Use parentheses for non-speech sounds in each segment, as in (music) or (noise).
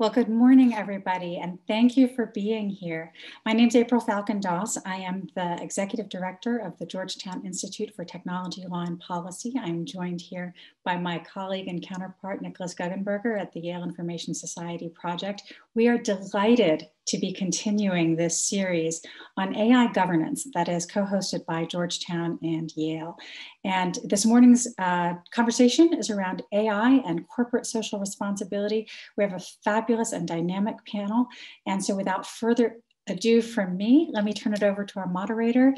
Well, good morning, everybody, and thank you for being here. My name is April Falcon Doss. I am the Executive Director of the Georgetown Institute for Technology, Law, and Policy. I'm joined here by my colleague and counterpart, Nicholas Guggenberger at the Yale Information Society Project. We are delighted to be continuing this series on AI governance that is co-hosted by Georgetown and Yale. And this morning's uh, conversation is around AI and corporate social responsibility. We have a fabulous and dynamic panel. And so without further ado from me, let me turn it over to our moderator,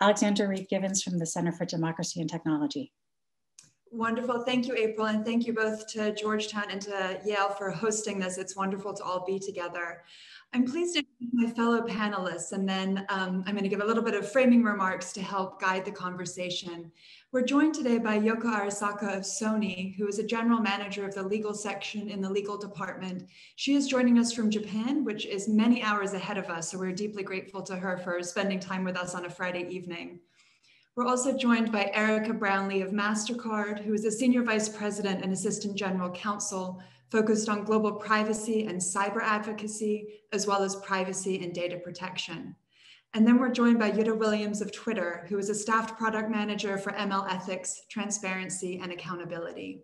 Alexandra Reeve Givens from the Center for Democracy and Technology. Wonderful. Thank you, April. And thank you both to Georgetown and to Yale for hosting this. It's wonderful to all be together. I'm pleased to meet my fellow panelists, and then um, I'm going to give a little bit of framing remarks to help guide the conversation. We're joined today by Yoko Arisaka of Sony, who is a general manager of the legal section in the legal department. She is joining us from Japan, which is many hours ahead of us, so we're deeply grateful to her for spending time with us on a Friday evening. We're also joined by Erika Brown Lee of MasterCard, who is a senior vice president and assistant general counsel focused on global privacy and cyber advocacy, as well as privacy and data protection. And then we're joined by Jutta Williams of Twitter, who is a staffed product manager for ML ethics, transparency, and accountability.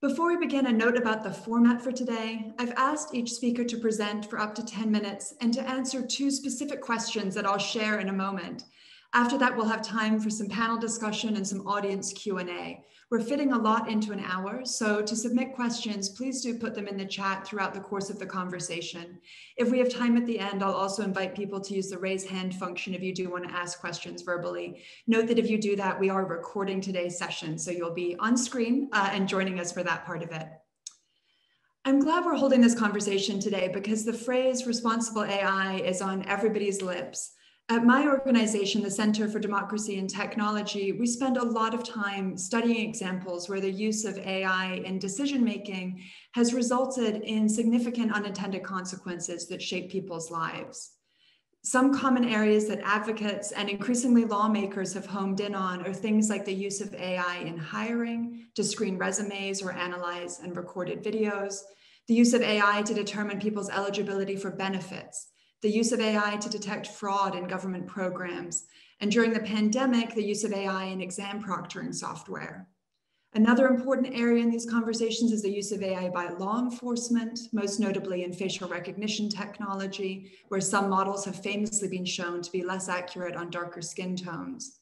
Before we begin, a note about the format for today. I've asked each speaker to present for up to 10 minutes and to answer two specific questions that I'll share in a moment. After that, we'll have time for some panel discussion and some audience Q&A. We're fitting a lot into an hour, so to submit questions, please do put them in the chat throughout the course of the conversation. If we have time at the end, I'll also invite people to use the raise hand function if you do want to ask questions verbally. Note that if you do that, we are recording today's session, so you'll be on screen uh, and joining us for that part of it. I'm glad we're holding this conversation today because the phrase responsible AI is on everybody's lips. At my organization, the Center for Democracy and Technology, we spend a lot of time studying examples where the use of AI in decision making has resulted in significant unintended consequences that shape people's lives. Some common areas that advocates and increasingly lawmakers have homed in on are things like the use of AI in hiring to screen resumes or analyze and recorded videos, the use of AI to determine people's eligibility for benefits, the use of AI to detect fraud in government programs, and during the pandemic, the use of AI in exam proctoring software. Another important area in these conversations is the use of AI by law enforcement, most notably in facial recognition technology, where some models have famously been shown to be less accurate on darker skin tones.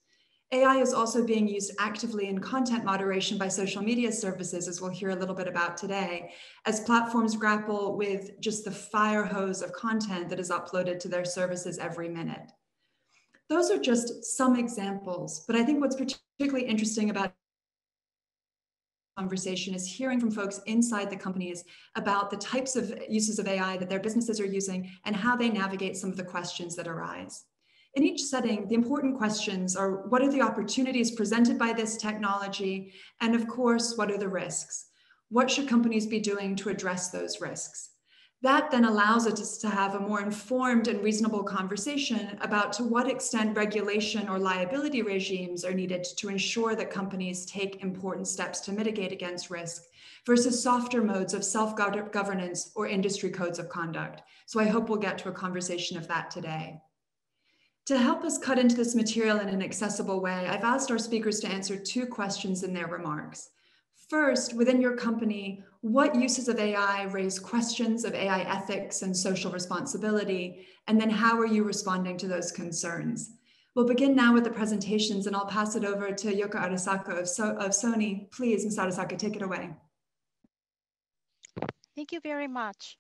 AI is also being used actively in content moderation by social media services, as we'll hear a little bit about today, as platforms grapple with just the fire hose of content that is uploaded to their services every minute. Those are just some examples, but I think what's particularly interesting about conversation is hearing from folks inside the companies about the types of uses of AI that their businesses are using and how they navigate some of the questions that arise. In each setting, the important questions are what are the opportunities presented by this technology? And of course, what are the risks? What should companies be doing to address those risks? That then allows us to have a more informed and reasonable conversation about to what extent regulation or liability regimes are needed to ensure that companies take important steps to mitigate against risk versus softer modes of self-governance or industry codes of conduct. So I hope we'll get to a conversation of that today. To help us cut into this material in an accessible way, I've asked our speakers to answer two questions in their remarks. First, within your company, what uses of AI raise questions of AI ethics and social responsibility? And then how are you responding to those concerns? We'll begin now with the presentations and I'll pass it over to Yoko Arisaka of, so of Sony. Please, Ms. Arisaka, take it away. Thank you very much.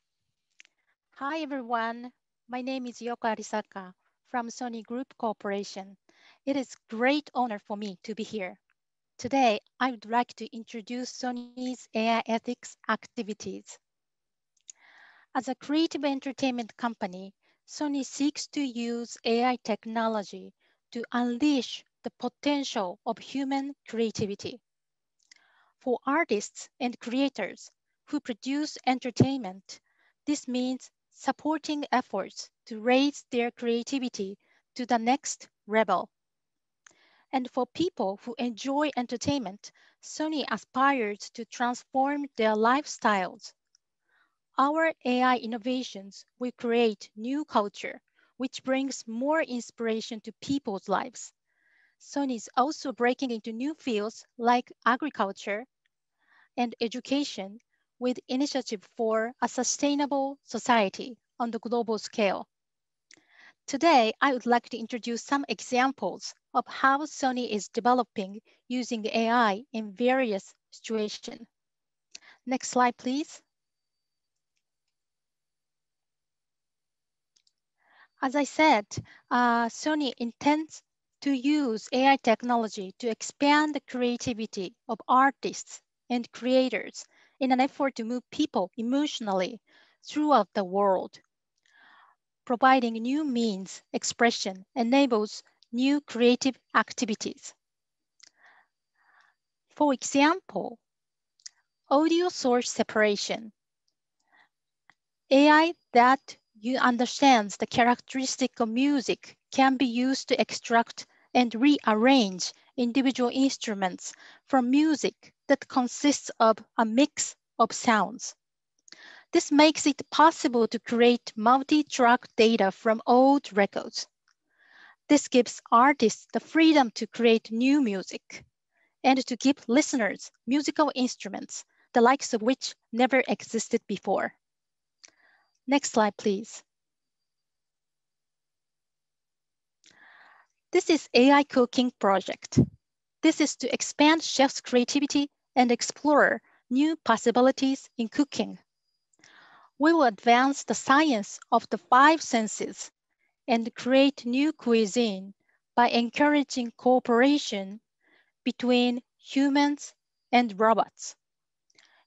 Hi, everyone. My name is Yoko Arisaka from Sony Group Corporation. It is great honor for me to be here. Today, I would like to introduce Sony's AI ethics activities. As a creative entertainment company, Sony seeks to use AI technology to unleash the potential of human creativity. For artists and creators who produce entertainment, this means supporting efforts to raise their creativity to the next level. And for people who enjoy entertainment, Sony aspires to transform their lifestyles. our AI innovations will create new culture, which brings more inspiration to people's lives. Sony is also breaking into new fields like agriculture and education with initiative for a sustainable society on the global scale. Today, I would like to introduce some examples of how Sony is developing using AI in various situations. Next slide, please. As I said, uh, Sony intends to use AI technology to expand the creativity of artists and creators in an effort to move people emotionally throughout the world. Providing new means expression enables new creative activities. For example, audio source separation. AI that you understands the characteristic of music can be used to extract and rearrange individual instruments from music that consists of a mix of sounds. This makes it possible to create multi-track data from old records. This gives artists the freedom to create new music and to give listeners musical instruments, the likes of which never existed before. Next slide, please. This is AI cooking project. This is to expand chef's creativity and explore new possibilities in cooking. We will advance the science of the five senses and create new cuisine by encouraging cooperation between humans and robots,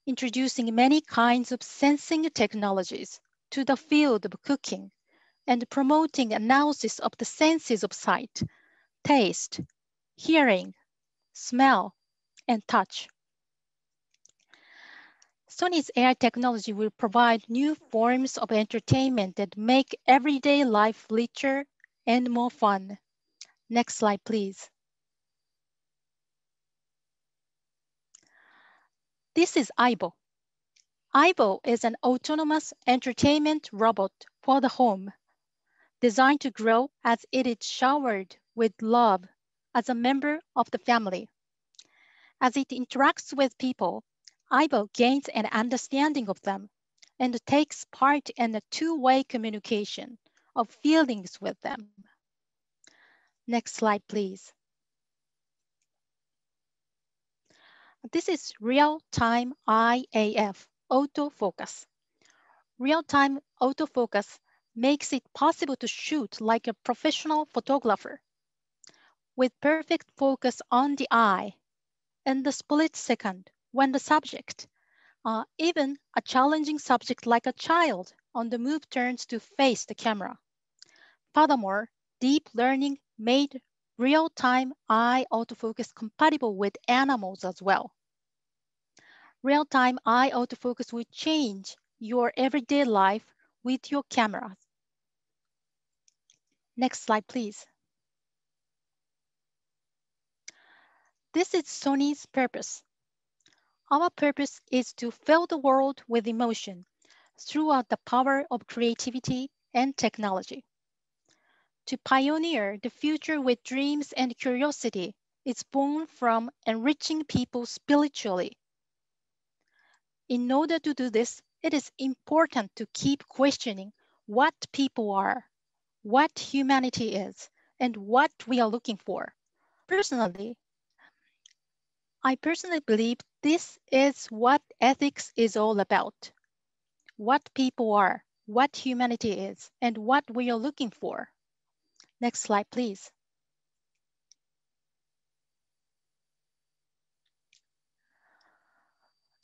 introducing many kinds of sensing technologies to the field of cooking and promoting analysis of the senses of sight, taste, hearing, smell, and touch. Sony's AI technology will provide new forms of entertainment that make everyday life richer and more fun. Next slide, please. This is Aibo. Aibo is an autonomous entertainment robot for the home, designed to grow as it is showered with love as a member of the family. As it interacts with people, Aibo gains an understanding of them and takes part in a two-way communication of feelings with them. Next slide, please. This is real-time Eye AF, autofocus. Real-time autofocus makes it possible to shoot like a professional photographer with perfect focus on the eye in the split second when the subject, uh, even a challenging subject like a child on the move turns to face the camera. Furthermore, deep learning made real-time eye autofocus compatible with animals as well. Real-time eye autofocus will change your everyday life with your cameras. Next slide, please. This is Sony's purpose. Our purpose is to fill the world with emotion throughout the power of creativity and technology. To pioneer the future with dreams and curiosity is born from enriching people spiritually. In order to do this, it is important to keep questioning what people are, what humanity is, and what we are looking for. Personally, I personally believe this is what ethics is all about. What people are, what humanity is, and what we are looking for. Next slide, please.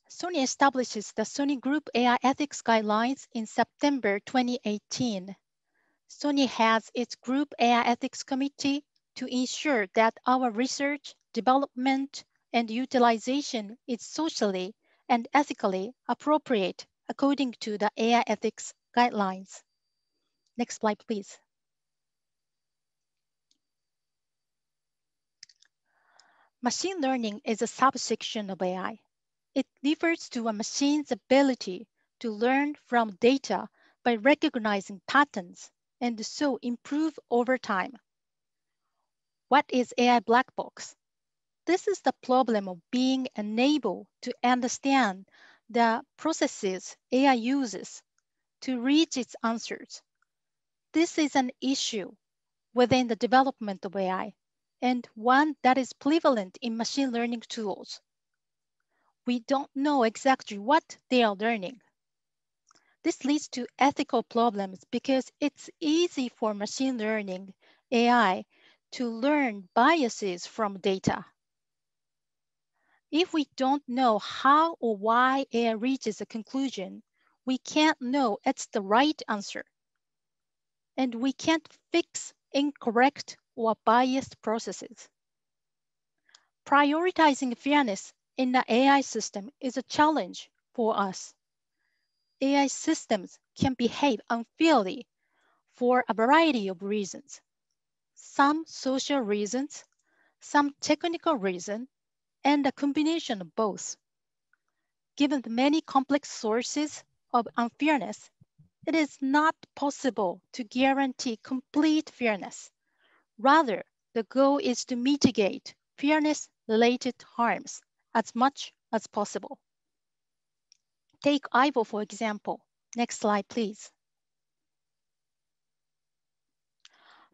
Sony establishes the Sony Group AI Ethics Guidelines in September 2018. Sony has its Group AI Ethics Committee to ensure that our research, development, and utilization is socially and ethically appropriate according to the AI ethics guidelines. Next slide, please. Machine learning is a subsection of AI. It refers to a machine's ability to learn from data by recognizing patterns and so improve over time. What is AI black box? This is the problem of being unable to understand the processes AI uses to reach its answers. This is an issue within the development of AI and one that is prevalent in machine learning tools. We don't know exactly what they are learning. This leads to ethical problems because it's easy for machine learning AI to learn biases from data. If we don't know how or why AI reaches a conclusion, we can't know it's the right answer. And we can't fix incorrect or biased processes. Prioritizing fairness in the AI system is a challenge for us. AI systems can behave unfairly for a variety of reasons. Some social reasons, some technical reason, and a combination of both. Given the many complex sources of unfairness, it is not possible to guarantee complete fairness. Rather, the goal is to mitigate fairness-related harms as much as possible. Take Aibo, for example. Next slide, please.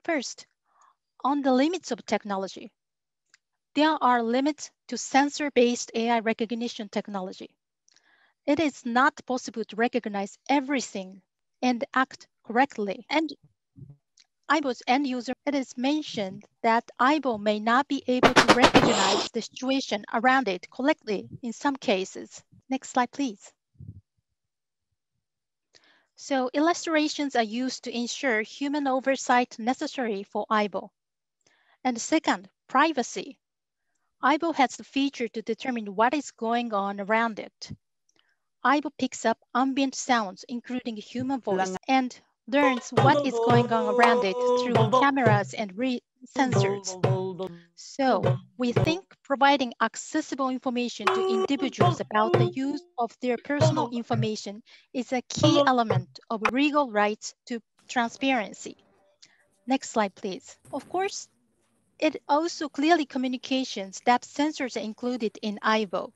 First, on the limits of technology there are limits to sensor-based AI recognition technology. It is not possible to recognize everything and act correctly. And Aibo's end user, it is mentioned that Aibo may not be able to recognize the situation around it correctly in some cases. Next slide, please. So illustrations are used to ensure human oversight necessary for Aibo. And second, privacy. Aibo has the feature to determine what is going on around it. Aibo picks up ambient sounds, including human voice, and learns what is going on around it through cameras and sensors. So we think providing accessible information to individuals about the use of their personal information is a key element of legal rights to transparency. Next slide, please. Of course, it also clearly communications that sensors are included in Aibo.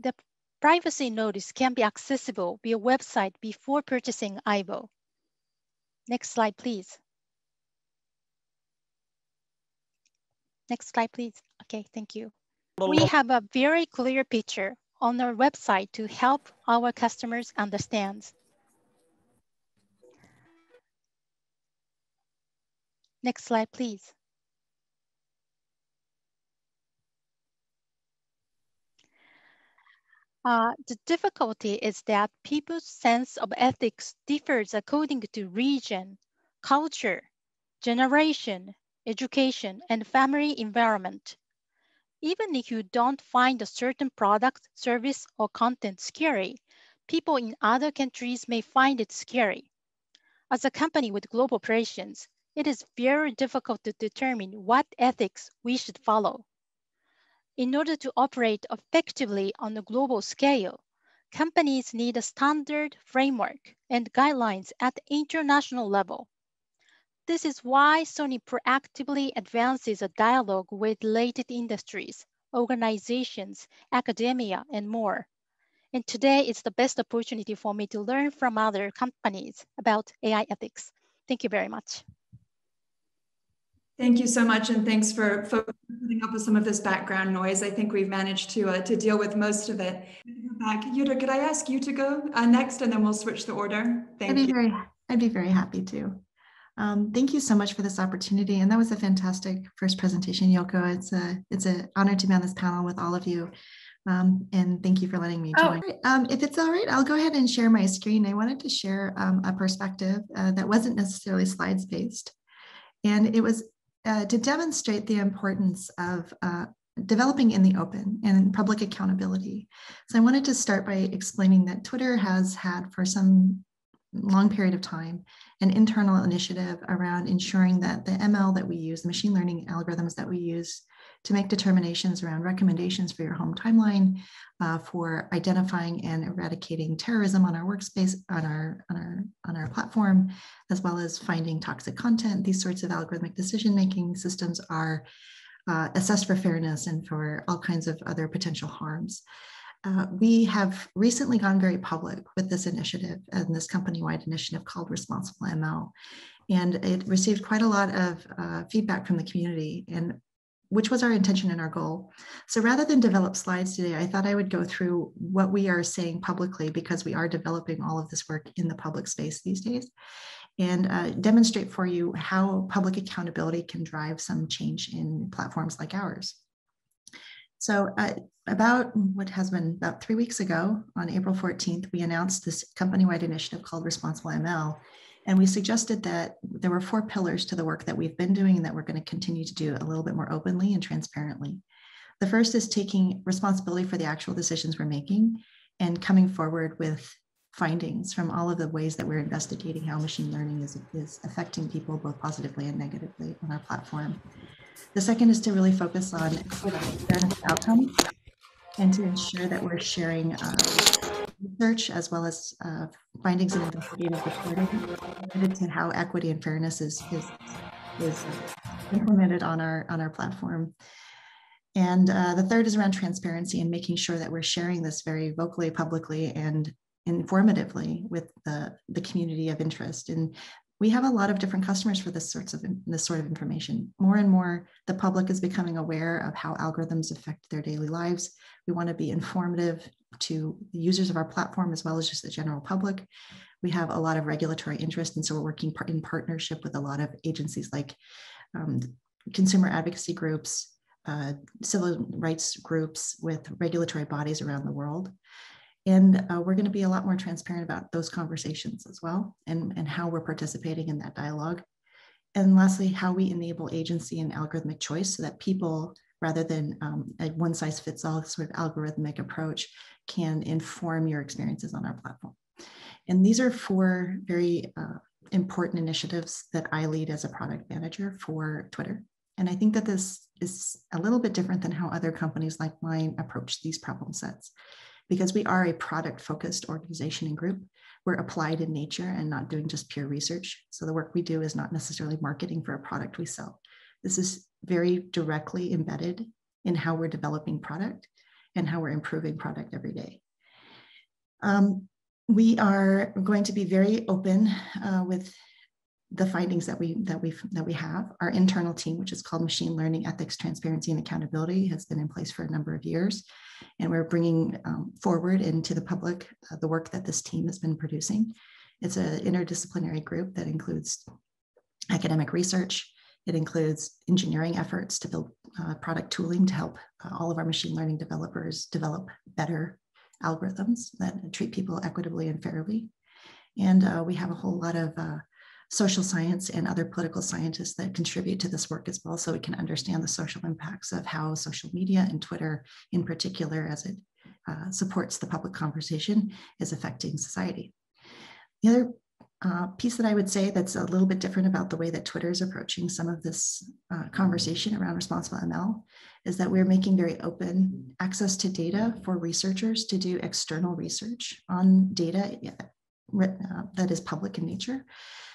The privacy notice can be accessible via website before purchasing Aibo. Next slide, please. Next slide, please. Okay, thank you. We have a very clear picture on our website to help our customers understand. Next slide, please. Uh, the difficulty is that people's sense of ethics differs according to region, culture, generation, education, and family environment. Even if you don't find a certain product, service, or content scary, people in other countries may find it scary. As a company with global operations, it is very difficult to determine what ethics we should follow. In order to operate effectively on a global scale, companies need a standard framework and guidelines at the international level. This is why Sony proactively advances a dialogue with related industries, organizations, academia, and more. And today is the best opportunity for me to learn from other companies about AI ethics. Thank you very much. Thank you so much, and thanks for, for putting up with some of this background noise. I think we've managed to uh, to deal with most of it. Back, Jutta, could I ask you to go uh, next, and then we'll switch the order? Thank I'd be you. Very, I'd be very happy to. Um, thank you so much for this opportunity, and that was a fantastic first presentation, Yoko. It's a it's an honor to be on this panel with all of you. Um, and thank you for letting me oh. join. Oh. Um, if it's all right, I'll go ahead and share my screen. I wanted to share um, a perspective uh, that wasn't necessarily slides based. And it was uh, to demonstrate the importance of uh, developing in the open and public accountability. So I wanted to start by explaining that Twitter has had for some long period of time an internal initiative around ensuring that the ML that we use, the machine learning algorithms that we use to make determinations around recommendations for your home timeline, uh, for identifying and eradicating terrorism on our workspace, on our, on, our, on our platform, as well as finding toxic content. These sorts of algorithmic decision-making systems are uh, assessed for fairness and for all kinds of other potential harms. Uh, we have recently gone very public with this initiative and this company-wide initiative called Responsible ML. And it received quite a lot of uh, feedback from the community and which was our intention and our goal. So rather than develop slides today, I thought I would go through what we are saying publicly because we are developing all of this work in the public space these days and uh, demonstrate for you how public accountability can drive some change in platforms like ours. So uh, about what has been about three weeks ago on April 14th, we announced this company-wide initiative called Responsible ML. And we suggested that there were four pillars to the work that we've been doing and that we're going to continue to do a little bit more openly and transparently. The first is taking responsibility for the actual decisions we're making and coming forward with findings from all of the ways that we're investigating how machine learning is, is affecting people both positively and negatively on our platform. The second is to really focus on outcomes and to ensure that we're sharing uh, research as well as uh, findings and investigative reporting related to how equity and fairness is, is, is implemented on our, on our platform. And uh, the third is around transparency and making sure that we're sharing this very vocally, publicly, and informatively with the, the community of interest. And we have a lot of different customers for this sorts of this sort of information. More and more, the public is becoming aware of how algorithms affect their daily lives. We want to be informative to the users of our platform as well as just the general public. We have a lot of regulatory interest, and so we're working in partnership with a lot of agencies like um, consumer advocacy groups, uh, civil rights groups, with regulatory bodies around the world. And uh, we're going to be a lot more transparent about those conversations as well and, and how we're participating in that dialogue. And lastly, how we enable agency and algorithmic choice so that people, rather than um, a one size fits all sort of algorithmic approach, can inform your experiences on our platform. And these are four very uh, important initiatives that I lead as a product manager for Twitter. And I think that this is a little bit different than how other companies like mine approach these problem sets because we are a product focused organization and group. We're applied in nature and not doing just pure research. So the work we do is not necessarily marketing for a product we sell. This is very directly embedded in how we're developing product and how we're improving product every day. Um, we are going to be very open uh, with the findings that we that we that we have. Our internal team, which is called Machine Learning Ethics, Transparency, and Accountability, has been in place for a number of years, and we're bringing um, forward into the public uh, the work that this team has been producing. It's an interdisciplinary group that includes academic research. It includes engineering efforts to build uh, product tooling to help uh, all of our machine learning developers develop better algorithms that treat people equitably and fairly. And uh, we have a whole lot of uh, social science and other political scientists that contribute to this work as well so we can understand the social impacts of how social media and Twitter in particular as it uh, supports the public conversation is affecting society. The other uh, piece that I would say that's a little bit different about the way that Twitter is approaching some of this uh, conversation around responsible ML is that we're making very open access to data for researchers to do external research on data uh, that is public in nature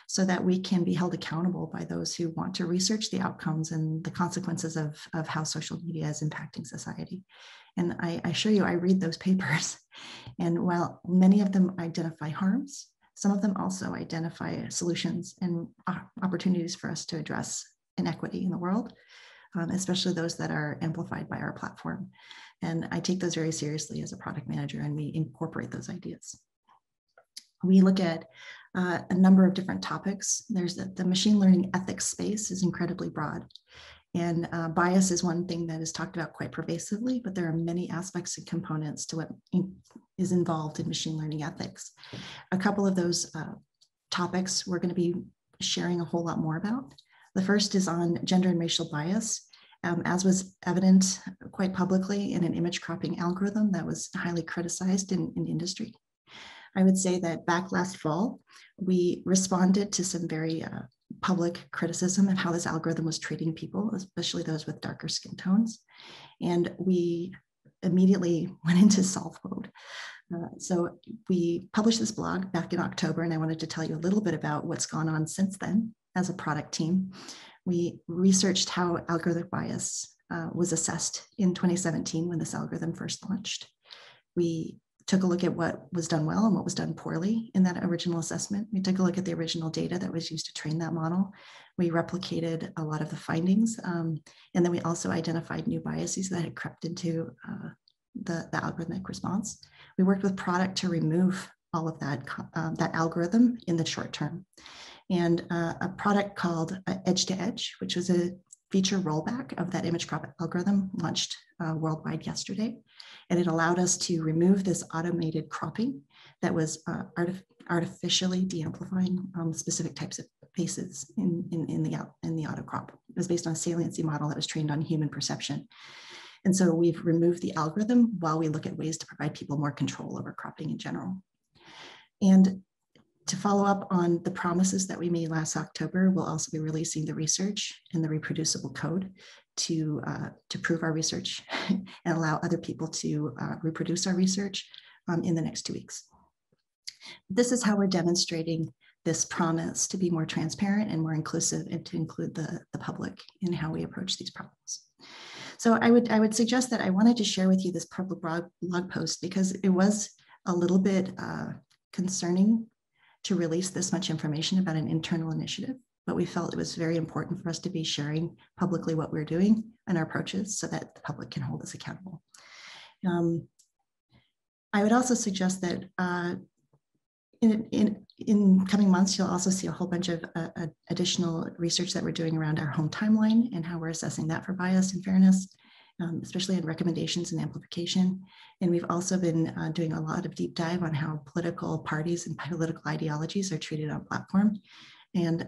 so that we can be held accountable by those who want to research the outcomes and the consequences of, of how social media is impacting society. And I, I assure you, I read those (laughs) papers. And while many of them identify harms, some of them also identify solutions and opportunities for us to address inequity in the world, um, especially those that are amplified by our platform. And I take those very seriously as a product manager, and we incorporate those ideas. We look at uh, a number of different topics. There's the, the, machine learning ethics space is incredibly broad. And uh, bias is one thing that is talked about quite pervasively, but there are many aspects and components to what in, is involved in machine learning ethics. A couple of those uh, topics we're going to be sharing a whole lot more about. The first is on gender and racial bias. Um, as was evident quite publicly in an image cropping algorithm that was highly criticized in, in industry. I would say that back last fall, we responded to some very uh, public criticism of how this algorithm was treating people, especially those with darker skin tones. And we immediately (laughs) went into solve mode. Uh, so we published this blog back in October, and I wanted to tell you a little bit about what's gone on since then as a product team. We researched how algorithmic bias uh, was assessed in 2017 when this algorithm first launched. We took a look at what was done well and what was done poorly in that original assessment. We took a look at the original data that was used to train that model. We replicated a lot of the findings. Um, and then we also identified new biases that had crept into uh, the, the algorithmic response. We worked with product to remove all of that, um, that algorithm in the short term. And uh, a product called uh, Edge to Edge, which was a feature rollback of that image crop algorithm launched uh, worldwide yesterday. And it allowed us to remove this automated cropping that was uh, artif artificially de-amplifying um, specific types of faces in, in, in, the, in the auto crop. It was based on a saliency model that was trained on human perception. And so we've removed the algorithm while we look at ways to provide people more control over cropping in general. And to follow up on the promises that we made last October, we'll also be releasing the research and the reproducible code to, uh, to prove our research (laughs) and allow other people to uh, reproduce our research um, in the next two weeks. This is how we're demonstrating this promise to be more transparent and more inclusive and to include the, the public in how we approach these problems. So I would, I would suggest that I wanted to share with you this public blog post because it was a little bit uh, concerning to release this much information about an internal initiative, but we felt it was very important for us to be sharing publicly what we're doing and our approaches so that the public can hold us accountable. Um, I would also suggest that uh, in, in, in coming months, you'll also see a whole bunch of uh, uh, additional research that we're doing around our home timeline and how we're assessing that for bias and fairness um, especially in recommendations and amplification. And we've also been uh, doing a lot of deep dive on how political parties and political ideologies are treated on platform. And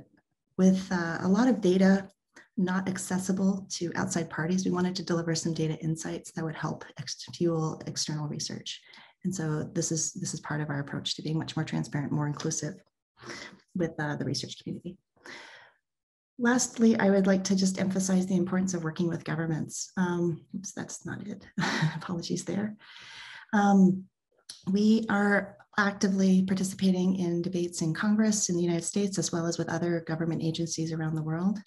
with uh, a lot of data not accessible to outside parties, we wanted to deliver some data insights that would help ex fuel external research. And so this is, this is part of our approach to being much more transparent, more inclusive with uh, the research community. Lastly, I would like to just emphasize the importance of working with governments. Um, oops, that's not it. (laughs) Apologies there. Um, we are actively participating in debates in Congress in the United States, as well as with other government agencies around the world.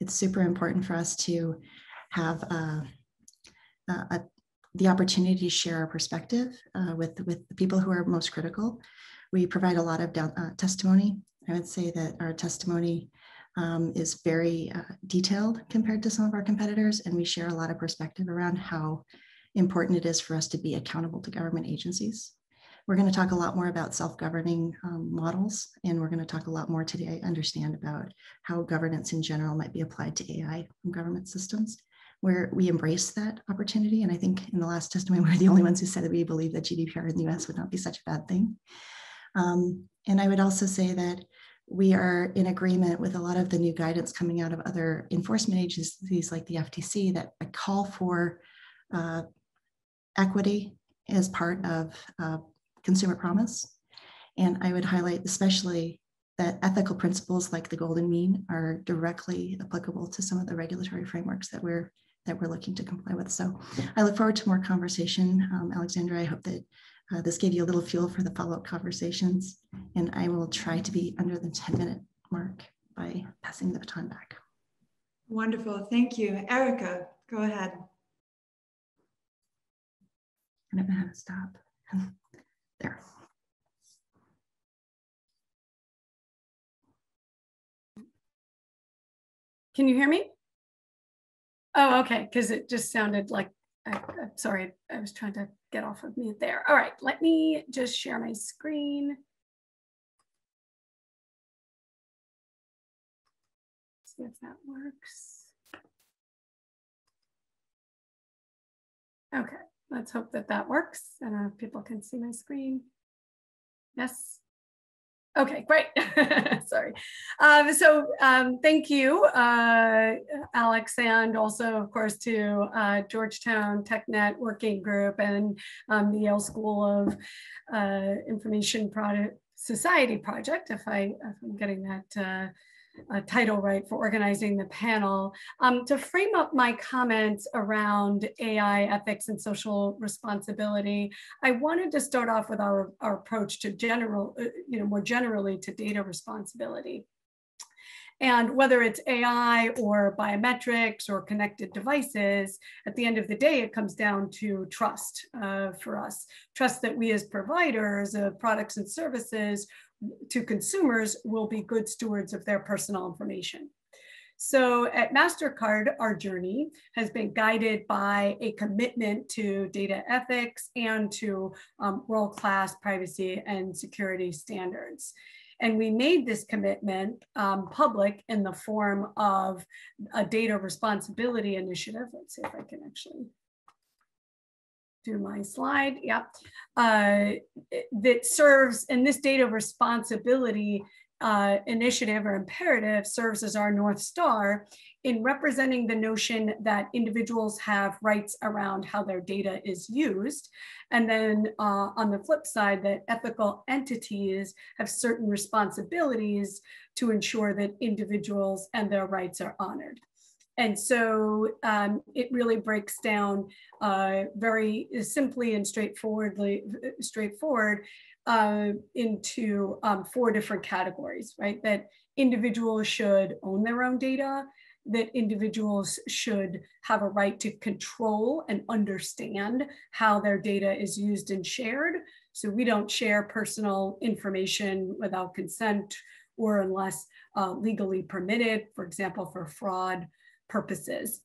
It's super important for us to have uh, a, the opportunity to share our perspective uh, with, with the people who are most critical. We provide a lot of down, uh, testimony. I would say that our testimony um, is very uh, detailed compared to some of our competitors, and we share a lot of perspective around how important it is for us to be accountable to government agencies. We're going to talk a lot more about self-governing um, models, and we're going to talk a lot more today, understand about how governance in general might be applied to AI from government systems, where we embrace that opportunity. And I think in the last testimony, we (laughs) we're the only ones who said that we believe that GDPR in the US would not be such a bad thing. Um, and I would also say that we are in agreement with a lot of the new guidance coming out of other enforcement agencies like the FTC that call for uh, equity as part of uh, consumer promise. And I would highlight especially that ethical principles like the golden mean are directly applicable to some of the regulatory frameworks that we're that we're looking to comply with. So I look forward to more conversation. Um, Alexandra, I hope that uh, this gave you a little fuel for the follow-up conversations, and I will try to be under the 10-minute mark by passing the baton back. Wonderful, thank you. Erika, go ahead. I don't know how to stop. (laughs) there. Can you hear me? Oh, okay, because it just sounded like I, am sorry, I was trying to get off of mute there. All right, let me just share my screen. See if that works. Okay, let's hope that that works. Know if uh, people can see my screen. Yes. Okay, great. (laughs) Sorry. Um, so um, thank you, uh, Alex, and also, of course, to uh, Georgetown TechNet Working Group and um, the Yale School of uh, Information Product Society Project, if, I, if I'm getting that uh, title right for organizing the panel. Um, to frame up my comments around AI ethics and social responsibility, I wanted to start off with our, our approach to general, uh, you know, more generally to data responsibility. And whether it's AI or biometrics or connected devices, at the end of the day, it comes down to trust uh, for us. Trust that we as providers of products and services to consumers will be good stewards of their personal information. So at MasterCard, our journey has been guided by a commitment to data ethics and to um, world-class privacy and security standards. And we made this commitment um, public in the form of a data responsibility initiative. Let's see if I can actually do my slide. Yeah, uh, that serves, and this data responsibility uh, initiative or imperative serves as our North Star in representing the notion that individuals have rights around how their data is used. And then uh, on the flip side, that ethical entities have certain responsibilities to ensure that individuals and their rights are honored. And so um, it really breaks down uh, very simply and straightforwardly, straightforward uh, into um, four different categories, right? That individuals should own their own data, that individuals should have a right to control and understand how their data is used and shared. So we don't share personal information without consent or unless uh, legally permitted, for example, for fraud purposes.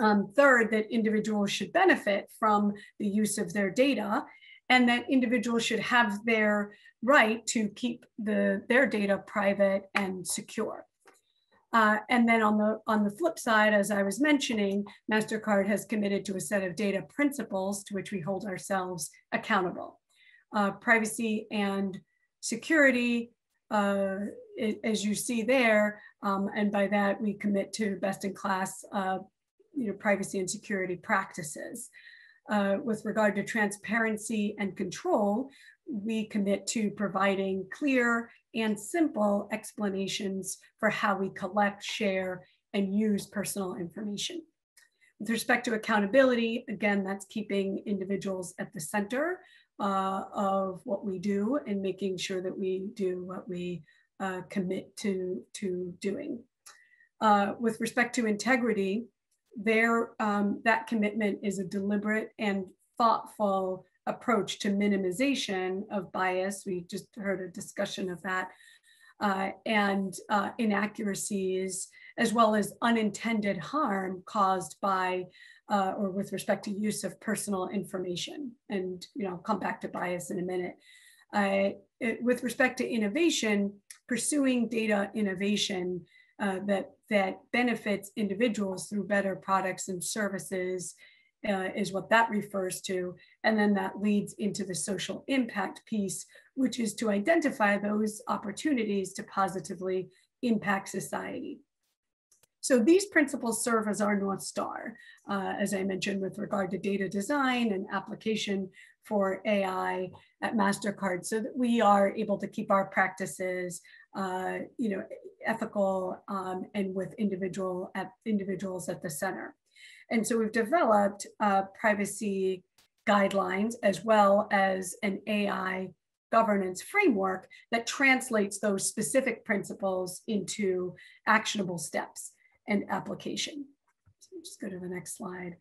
Um, third, that individuals should benefit from the use of their data and that individuals should have their right to keep the, their data private and secure. Uh, and then on the, on the flip side, as I was mentioning, MasterCard has committed to a set of data principles to which we hold ourselves accountable. Uh, privacy and security, uh, it, as you see there, um, and by that we commit to best in class uh, you know, privacy and security practices. Uh, with regard to transparency and control, we commit to providing clear and simple explanations for how we collect, share, and use personal information. With respect to accountability, again, that's keeping individuals at the center uh, of what we do and making sure that we do what we uh, commit to, to doing. Uh, with respect to integrity, there, um, that commitment is a deliberate and thoughtful approach to minimization of bias. We just heard a discussion of that. Uh, and uh, inaccuracies, as well as unintended harm caused by uh, or with respect to use of personal information. And you know, I'll come back to bias in a minute. It, with respect to innovation, pursuing data innovation uh, that, that benefits individuals through better products and services uh, is what that refers to. And then that leads into the social impact piece, which is to identify those opportunities to positively impact society. So these principles serve as our North Star, uh, as I mentioned, with regard to data design and application for AI at MasterCard so that we are able to keep our practices, uh, you know, ethical um, and with individual at individuals at the center. And so we've developed uh, privacy guidelines as well as an AI governance framework that translates those specific principles into actionable steps and application. So just go to the next slide.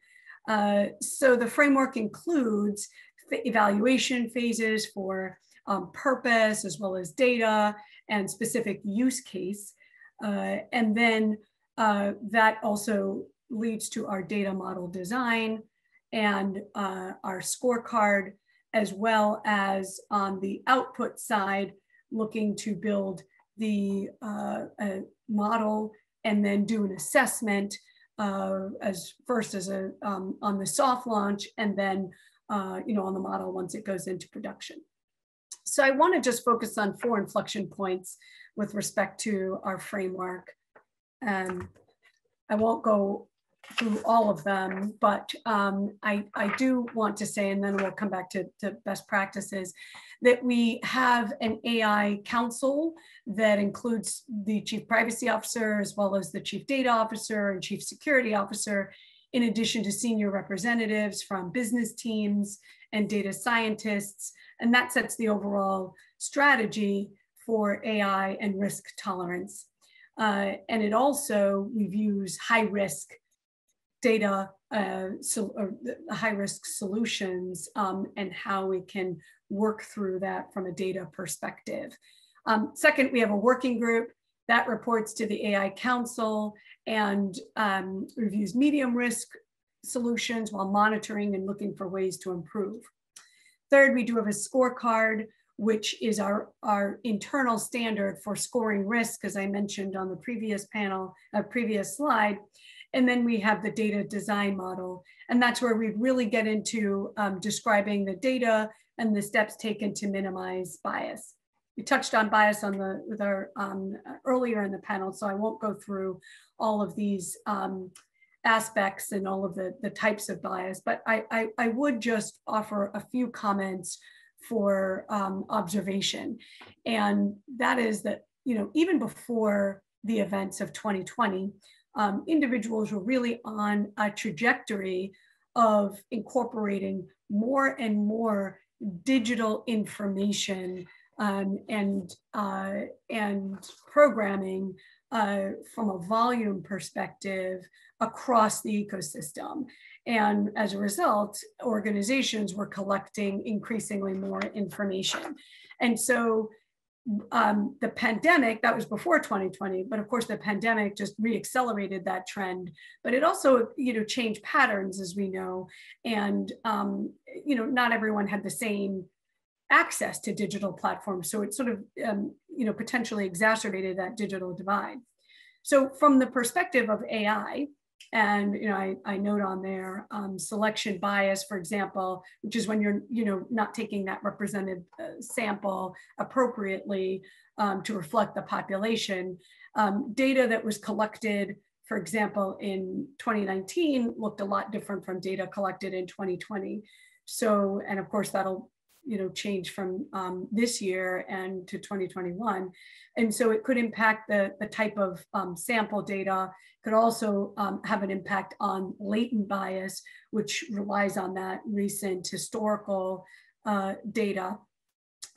Uh, so the framework includes evaluation phases for um, purpose as well as data and specific use case. Uh, and then uh, that also leads to our data model design and uh, our scorecard, as well as on the output side, looking to build the uh, model and then do an assessment uh, as first as a um, on the soft launch and then uh, you know on the model once it goes into production. So I want to just focus on four inflection points with respect to our framework. Um, I won't go through all of them, but um, I, I do want to say, and then we'll come back to, to best practices, that we have an AI council that includes the chief privacy officer as well as the chief data officer and chief security officer, in addition to senior representatives from business teams and data scientists. And that sets the overall strategy for AI and risk tolerance. Uh, and it also reviews high risk data, uh, so, high risk solutions um, and how we can work through that from a data perspective. Um, second, we have a working group that reports to the AI Council and um, reviews medium risk solutions while monitoring and looking for ways to improve. Third, we do have a scorecard which is our, our internal standard for scoring risk, as I mentioned on the previous panel, a uh, previous slide. And then we have the data design model. And that's where we really get into um, describing the data and the steps taken to minimize bias. We touched on bias on the with our um, earlier in the panel, so I won't go through all of these um, aspects and all of the, the types of bias, but I, I, I would just offer a few comments for um, observation. And that is that, you know, even before the events of 2020, um, individuals were really on a trajectory of incorporating more and more digital information um, and, uh, and programming uh, from a volume perspective across the ecosystem. And as a result, organizations were collecting increasingly more information. And so um, the pandemic, that was before 2020, but of course the pandemic just reaccelerated that trend. But it also, you know, changed patterns as we know. And, um, you know, not everyone had the same access to digital platforms. So it sort of, um, you know, potentially exacerbated that digital divide. So from the perspective of AI, and you know I, I note on there um, selection bias for example which is when you're you know not taking that represented uh, sample appropriately um, to reflect the population um, data that was collected for example in 2019 looked a lot different from data collected in 2020 so and of course that'll you know change from um, this year and to 2021 and so it could impact the, the type of um, sample data could also um, have an impact on latent bias which relies on that recent historical uh, data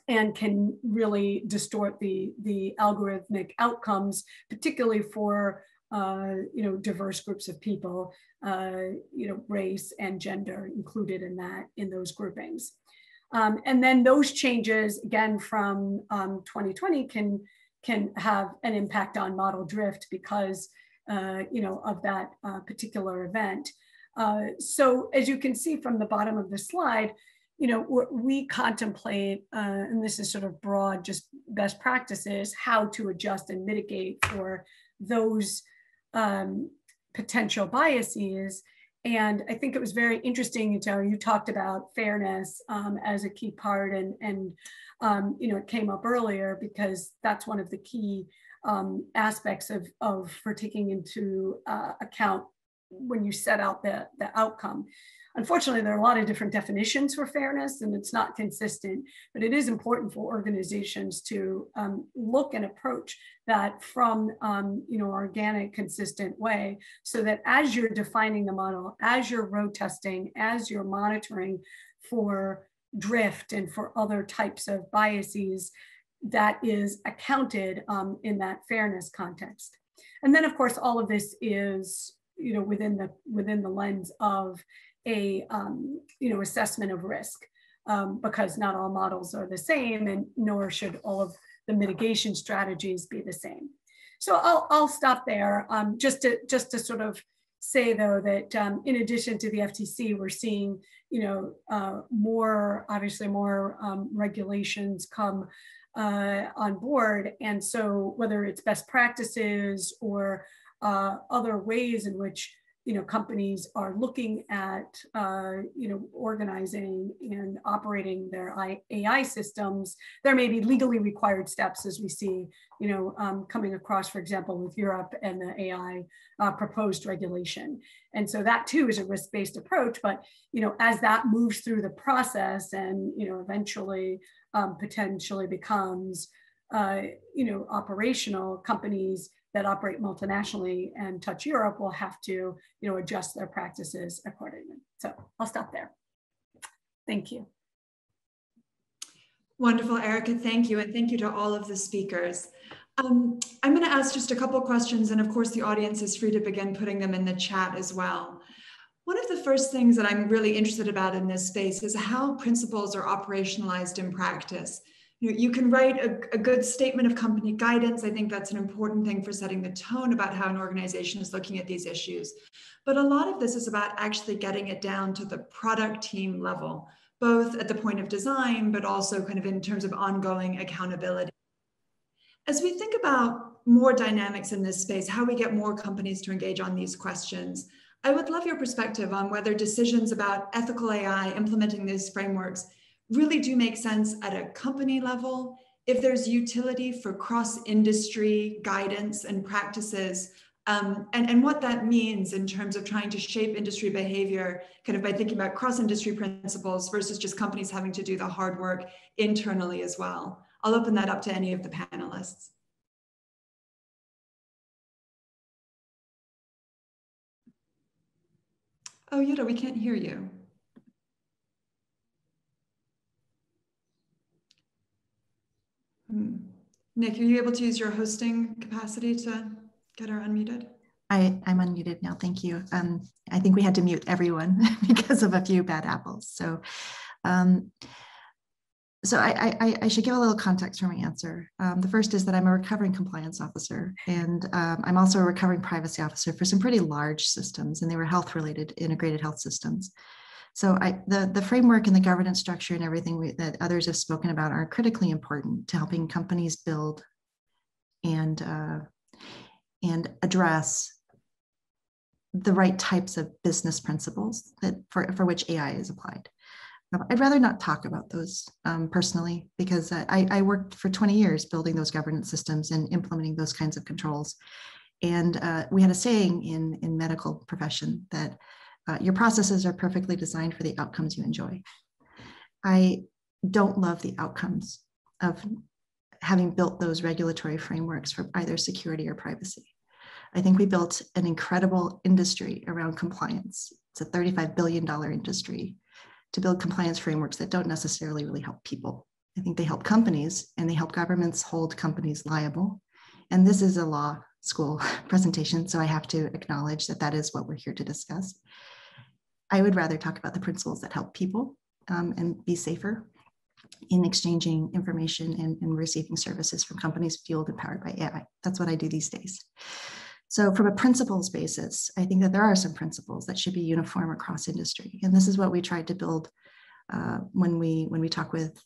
and can really distort the, the algorithmic outcomes, particularly for uh, you know, diverse groups of people, uh, you know, race and gender included in that, in those groupings. Um, and then those changes, again, from um, 2020 can, can have an impact on model drift because, uh, you know, of that uh, particular event. Uh, so as you can see from the bottom of the slide, you know, we contemplate, uh, and this is sort of broad, just best practices, how to adjust and mitigate for those um, potential biases and I think it was very interesting, Joe, you talked about fairness um, as a key part and, and um, you know, it came up earlier because that's one of the key um, aspects of, of for taking into uh, account when you set out the, the outcome. Unfortunately, there are a lot of different definitions for fairness and it's not consistent, but it is important for organizations to um, look and approach that from um, you know, organic, consistent way so that as you're defining the model, as you're road testing, as you're monitoring for drift and for other types of biases, that is accounted um, in that fairness context. And then of course, all of this is you know, within the, within the lens of a um, you know assessment of risk um, because not all models are the same and nor should all of the mitigation strategies be the same. So I'll, I'll stop there um, just to just to sort of say though that um, in addition to the FTC, we're seeing you know uh, more obviously more um, regulations come uh, on board, and so whether it's best practices or uh, other ways in which you know, companies are looking at, uh, you know, organizing and operating their AI systems, there may be legally required steps as we see, you know, um, coming across, for example, with Europe and the AI uh, proposed regulation. And so that too is a risk-based approach, but, you know, as that moves through the process and, you know, eventually um, potentially becomes, uh, you know, operational companies that operate multinationally and touch Europe will have to, you know, adjust their practices accordingly. So I'll stop there. Thank you. Wonderful, Erika. Thank you. And thank you to all of the speakers. Um, I'm going to ask just a couple questions, and of course, the audience is free to begin putting them in the chat as well. One of the first things that I'm really interested about in this space is how principles are operationalized in practice you, know, you can write a, a good statement of company guidance. I think that's an important thing for setting the tone about how an organization is looking at these issues. But a lot of this is about actually getting it down to the product team level, both at the point of design, but also kind of in terms of ongoing accountability. As we think about more dynamics in this space, how we get more companies to engage on these questions, I would love your perspective on whether decisions about ethical AI, implementing these frameworks, really do make sense at a company level. If there's utility for cross industry guidance and practices, um, and, and what that means in terms of trying to shape industry behavior, kind of by thinking about cross industry principles versus just companies having to do the hard work internally as well. I'll open that up to any of the panelists. Oh, Jutta, we can't hear you. Hmm. Nick, are you able to use your hosting capacity to get her unmuted? I, I'm unmuted now. Thank you. Um, I think we had to mute everyone (laughs) because of a few bad apples. So, um, so I, I, I, should give a little context for my answer. Um, the first is that I'm a recovering compliance officer, and um, I'm also a recovering privacy officer for some pretty large systems, and they were health-related integrated health systems. So I, the, the framework and the governance structure and everything we, that others have spoken about are critically important to helping companies build and, uh, and address the right types of business principles that for, for which AI is applied. Um, I'd rather not talk about those um, personally because I, I, worked for 20 years building those governance systems and implementing those kinds of controls. And uh, we had a saying in, in medical profession that uh, your processes are perfectly designed for the outcomes you enjoy. I don't love the outcomes of having built those regulatory frameworks for either security or privacy. I think we built an incredible industry around compliance. It's a $35 billion industry to build compliance frameworks that don't necessarily really help people. I think they help companies and they help governments hold companies liable. And this is a law school (laughs) presentation, so I have to acknowledge that that is what we're here to discuss. I would rather talk about the principles that help people um, and be safer in exchanging information and, and, receiving services from companies fueled and powered by AI. That's what I do these days. So from a principles basis, I think that there are some principles that should be uniform across industry. And this is what we tried to build uh, when we when we talk with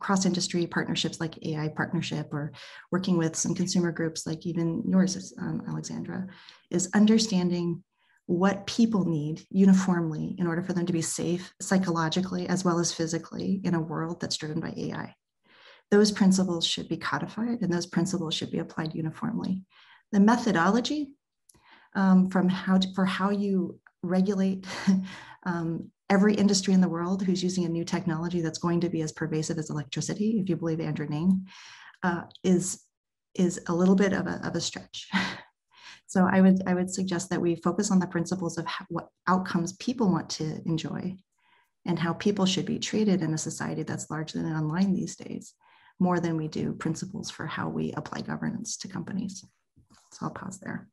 cross-industry partnerships like AI partnership or working with some consumer groups like even yours, um, Alexandra, is understanding what people need uniformly in order for them to be safe psychologically as well as physically in a world that's driven by AI. Those principles should be codified and those principles should be applied uniformly. The methodology um, from how to, for how you regulate (laughs) um, every industry in the world who's using a new technology that's going to be as pervasive as electricity, if you believe Andrew Ng, uh, is, is a little bit of a, of a stretch. (laughs) So I would, I would suggest that we focus on the principles of how, what outcomes people want to enjoy and how people should be treated in a society that's largely online these days, more than we do principles for how we apply governance to companies. So I'll pause there.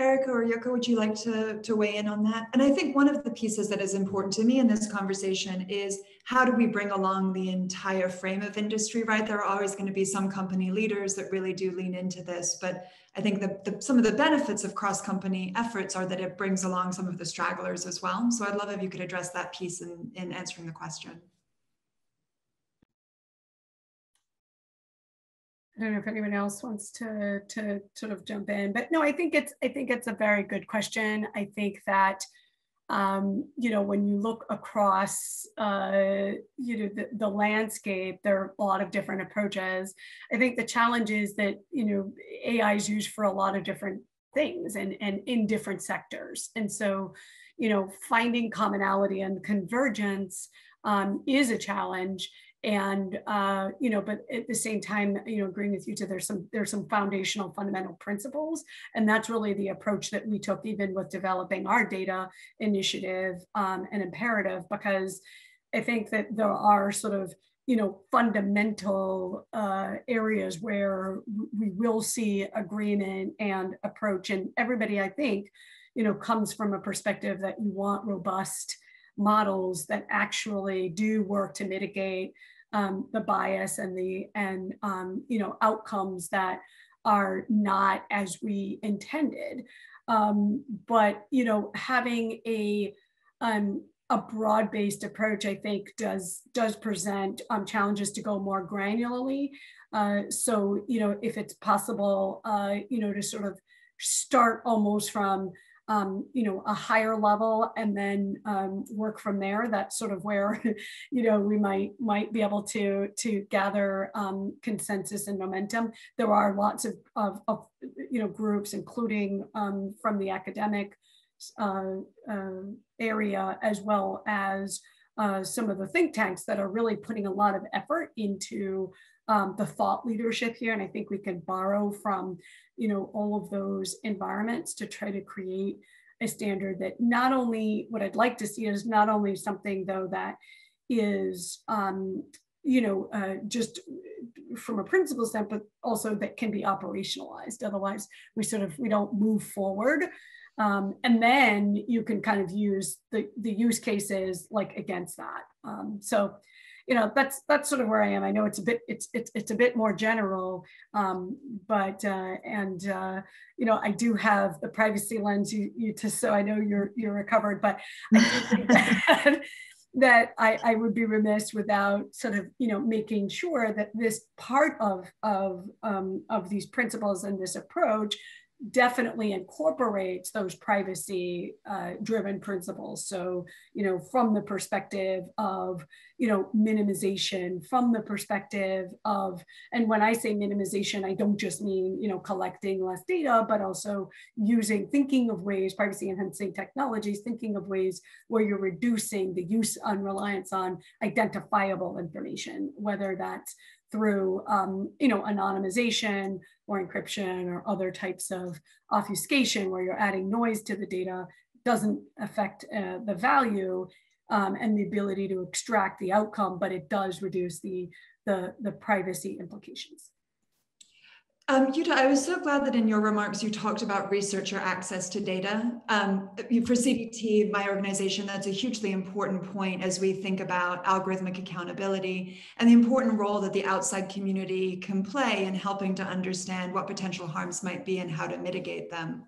Erika or Yoko, would you like to, to weigh in on that? And I think one of the pieces that is important to me in this conversation is how do we bring along the entire frame of industry, right? There are always going to be some company leaders that really do lean into this, but I think that the, some of the benefits of cross-company efforts are that it brings along some of the stragglers as well. So I'd love if you could address that piece in, in answering the question. I don't know if anyone else wants to to sort of jump in, but no, I think it's I think it's a very good question. I think that um, you know when you look across uh, you know the, the landscape, there are a lot of different approaches. I think the challenge is that you know AI is used for a lot of different things and and in different sectors, and so you know finding commonality and convergence um, is a challenge and uh, you know but at the same time you know agreeing with you too there's some there's some foundational fundamental principles. And that's really the approach that we took even with developing our data initiative um, and imperative because i think that there are sort of you know fundamental uh, areas where we will see agreement and approach. And everybody i think you know comes from a perspective that you want robust models that actually do work to mitigate um, the bias and the and um, you know outcomes that are not as we intended. Um, but you know, having a um, a broad-based approach, I think, does does present um, challenges to go more granularly. Uh, so you know, if it's possible, uh, you know, to sort of start almost from um, you know, a higher level and then um, work from there. That's sort of where, (laughs) you know, we might might be able to to gather um, consensus and momentum. There are lots of, of, of you know, groups, including um, from the academic uh, uh, area, as well as uh, some of the think tanks that are really putting a lot of effort into um, the thought leadership here. And I think we can borrow from, you know, all of those environments to try to create a standard that not only what I'd like to see is not only something though that is, um, you know, uh, just from a principle standpoint, but also that can be operationalized. Otherwise, we sort of we don't move forward. Um, and then you can kind of use the the use cases like against that. Um, so you know that's that's sort of where I am. I know it's a bit it's it's it's a bit more general, um, but uh, and uh, you know I do have the privacy lens you, Jutta so I know you're you're recovered, but I (laughs) that I, I would be remiss without sort of you know making sure that this part of of um, of these principles and this approach definitely incorporates those privacy uh, driven principles. So, you know, from the perspective of, you know, minimization, from the perspective of, and when I say minimization, I don't just mean, you know, collecting less data, but also using, thinking of ways, privacy enhancing technologies, thinking of ways where you're reducing the use and reliance on identifiable information, whether that's through um, you know anonymization or encryption or other types of obfuscation where you're adding noise to the data doesn't affect uh, the value um, and the ability to extract the outcome, but it does reduce the, the, the privacy implications. Um, Jutta, I was so glad that in your remarks you talked about researcher access to data. Um, for CDT, my organization, that's a hugely important point as we think about algorithmic accountability and the important role that the outside community can play in helping to understand what potential harms might be and how to mitigate them.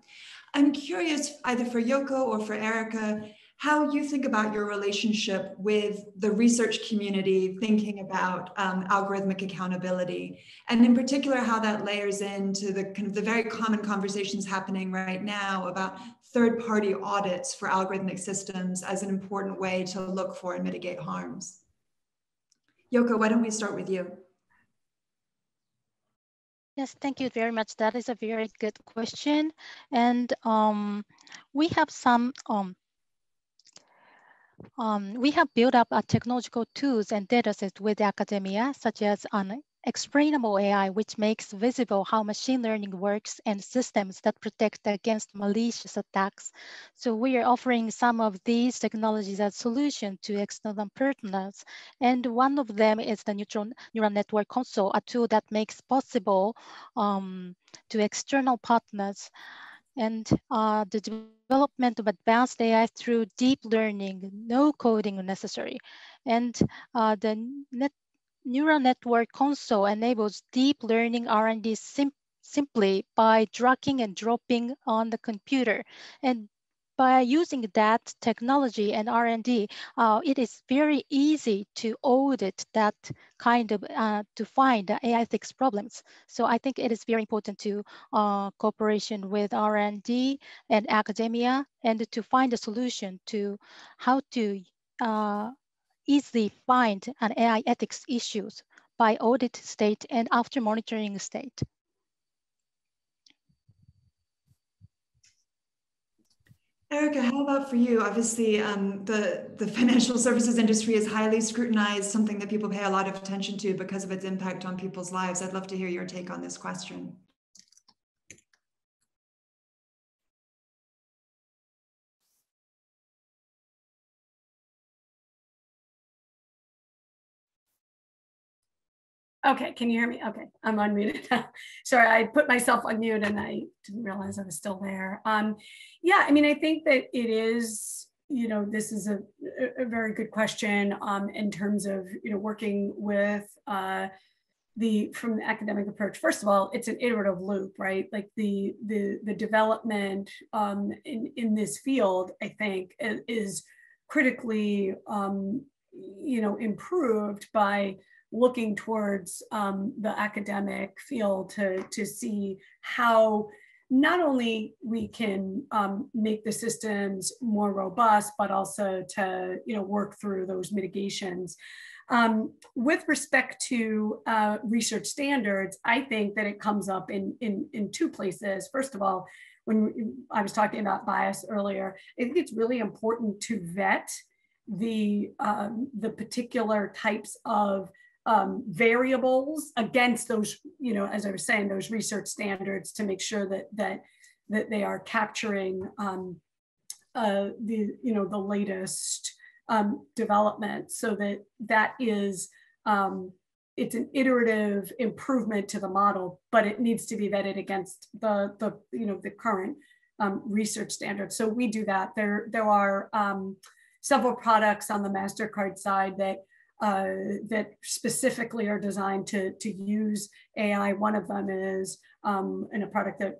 I'm curious, either for Yoko or for Erika, how you think about your relationship with the research community thinking about um, algorithmic accountability and in particular how that layers into the kind of the very common conversations happening right now about third party audits for algorithmic systems as an important way to look for and mitigate harms yoko why don't we start with you Yes, thank you very much. That is a very good question. And um, we have some um, um, we have built up technological tools and datasets with academia, such as an explainable AI, which makes visible how machine learning works and systems that protect against malicious attacks. So we are offering some of these technologies as solution to external partners. And one of them is the neutral neural network console, a tool that makes possible um, to external partners and uh, the development of advanced AI through deep learning, no coding necessary. And uh, the net neural network console enables deep learning R&D sim simply by dragging and dropping on the computer. And by using that technology and R&D, uh, it is very easy to audit that kind of, uh, to find AI ethics problems. So I think it is very important to uh, cooperation with R&D and academia and to find a solution to how to uh, easily find an AI ethics issues by audit state and after monitoring state. Erika, how about for you? Obviously, um, the, the financial services industry is highly scrutinized, something that people pay a lot of attention to because of its impact on people's lives. I'd love to hear your take on this question. Okay, can you hear me? Okay, I'm unmuted. (laughs) Sorry, I put myself on mute and I didn't realize I was still there. Um, yeah, I mean, I think that it is, you know, this is a, a very good question um, in terms of, you know, working with uh, the from the academic approach. First of all, it's an iterative loop, right? Like the the the development um, in in this field, I think, is critically, um, you know, improved by looking towards um, the academic field to, to see how not only we can um, make the systems more robust, but also to you know, work through those mitigations. Um, with respect to uh, research standards, I think that it comes up in, in, in two places. First of all, when I was talking about bias earlier, I think it's really important to vet the, um, the particular types of um, variables against those, you know, as I was saying, those research standards to make sure that that that they are capturing um, uh, the, you know, the latest um, development, so that that is um, it's an iterative improvement to the model, but it needs to be vetted against the the you know the current um, research standards. So we do that. There there are um, several products on the Mastercard side that uh, that specifically are designed to, to use AI. One of them is um, in a product that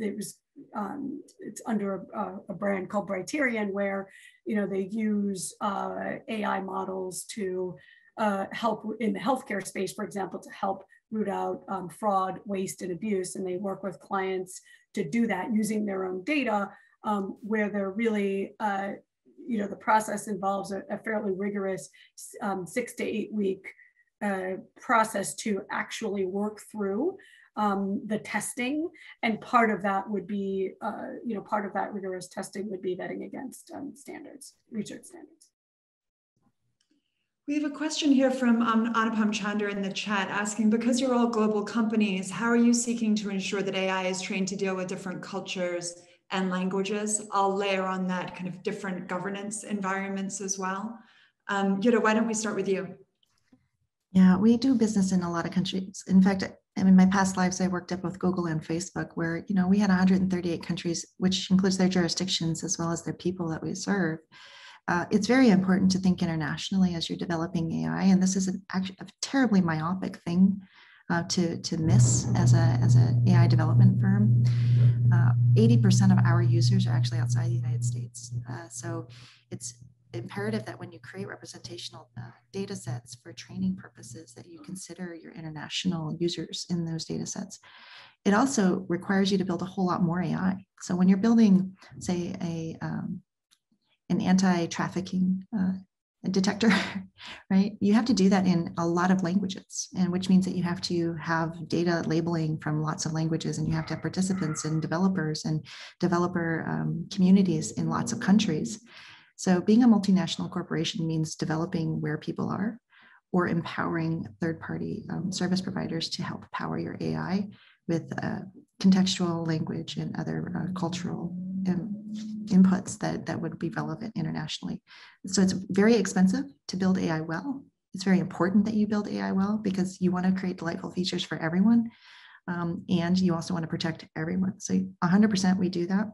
it, was um, it's under a, a, brand called Brighterion, where you know they use uh, AI models to uh, help in the healthcare space, for example, to help root out um, fraud, waste, and abuse. And they work with clients to do that using their own data, um, where they're really uh, you know, the process involves a, a fairly rigorous um, six to eight week uh, process to actually work through um, the testing. And part of that would be, uh, you know, part of that rigorous testing would be vetting against um, standards, research standards. We have a question here from um, Anupam Chander in the chat asking, because you're all global companies, how are you seeking to ensure that AI is trained to deal with different cultures and languages. I'll layer on that kind of different governance environments as well. Um, Jutta, why don't we start with you? Yeah, we do business in a lot of countries. In fact, in my past lives, I worked at both Google and Facebook, where you know we had 138 countries, which includes their jurisdictions as well as their people that we serve. Uh, it's very important to think internationally as you're developing AI, and this is an, actually a terribly myopic thing uh, to, to miss as a as an AI development firm. 80% uh, of our users are actually outside the United States. Uh, so it's imperative that when you create representational uh, data sets for training purposes that you consider your international users in those data sets. It also requires you to build a whole lot more AI. So when you're building, say, a um, an anti-trafficking uh, detector, (laughs) right? You have to do that in a lot of languages, and which means that you have to have data labeling from lots of languages, and you have to have participants and developers and developer um, communities in lots of countries. So being a multinational corporation means developing where people are or empowering third-party um, service providers to help power your AI with uh, contextual language and other uh, cultural um, inputs that, that would be relevant internationally. So it's very expensive to build AI well. It's very important that you build AI well because you want to create delightful features for everyone. Um, and you also want to protect everyone. So 100% we do that.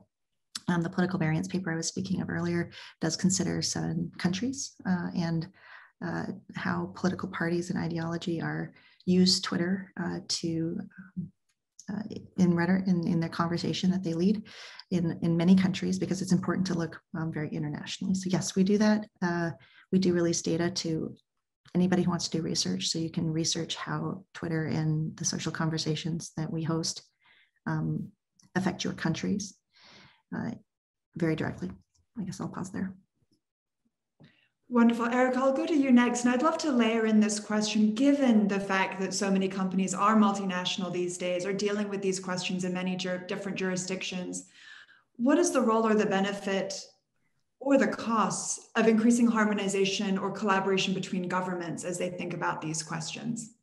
Um, the political variance paper I was speaking of earlier does consider seven countries uh, and uh, how political parties and ideology are use Twitter uh, to um, uh, in rhetoric in, in their conversation that they lead in, in many countries because it's important to look um, very internationally. So yes, we do that. Uh, we do release data to anybody who wants to do research. So you can research how Twitter and the social conversations that we host um, affect your countries uh, very directly. I guess I'll pause there. Wonderful. Eric, I'll go to you next. And I'd love to layer in this question, given the fact that so many companies are multinational these days, are dealing with these questions in many jur different jurisdictions. What is the role or the benefit or the costs of increasing harmonization or collaboration between governments as they think about these questions?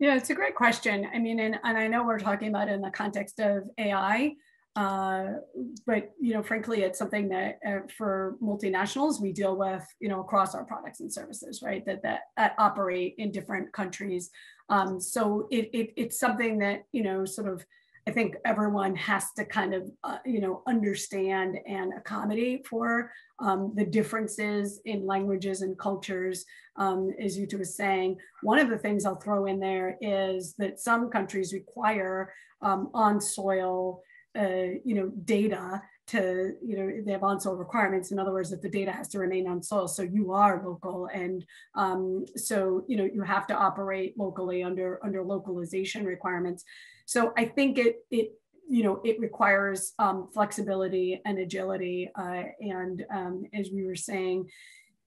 Yeah, it's a great question. I mean, and, and I know we're talking about it in the context of AI, uh, but you know, frankly, it's something that uh, for multinationals we deal with, you know, across our products and services, right? That that, that operate in different countries. Um, so it, it, it's something that you know, sort of, I think everyone has to kind of uh, you know understand and accommodate for um, the differences in languages and cultures. Um, as Jutta was saying, one of the things I'll throw in there is that some countries require um, on soil uh, you know, data to, you know, they have on-soil requirements. In other words, that the data has to remain on soil. So you are local. And um, so, you know, you have to operate locally under, under localization requirements. So I think it, it you know, it requires um, flexibility and agility. Uh, and um, as we were saying,